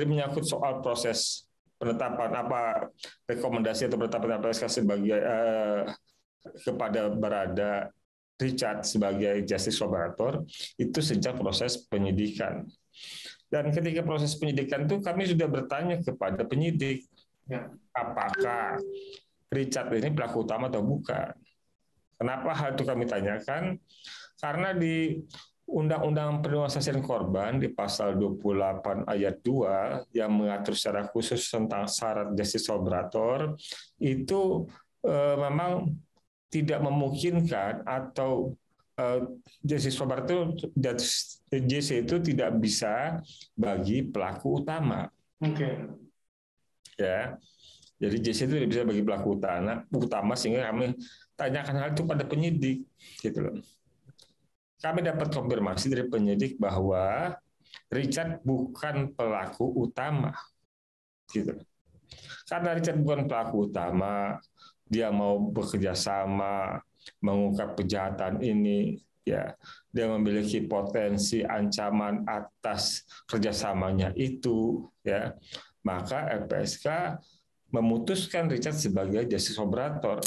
menyangkut soal proses penetapan apa rekomendasi atau penetapan LPSK sebagai eh, kepada Barada Richard sebagai justice collaborator itu sejak proses penyidikan. Dan ketika proses penyidikan itu kami sudah bertanya kepada penyidik ya. apakah Richard ini pelaku utama atau bukan. Kenapa hal itu kami tanyakan? Karena di Undang-Undang Perlindungan Saksi dan Korban di pasal 28 ayat 2 yang mengatur secara khusus tentang syarat justice collaborator itu eh, memang tidak memungkinkan atau uh, justice collaborator JC itu tidak bisa bagi pelaku utama. Oke. Okay. Ya. Jadi JC itu tidak bisa bagi pelaku utama, utama sehingga kami tanyakan hal itu pada penyidik gitu loh kami dapat konfirmasi dari penyidik bahwa Richard bukan pelaku utama. Gitu. Karena Richard bukan pelaku utama, dia mau bekerja sama mengungkap kejahatan ini, ya dia memiliki potensi ancaman atas kerjasamanya itu, ya maka LPSK memutuskan Richard sebagai justice operator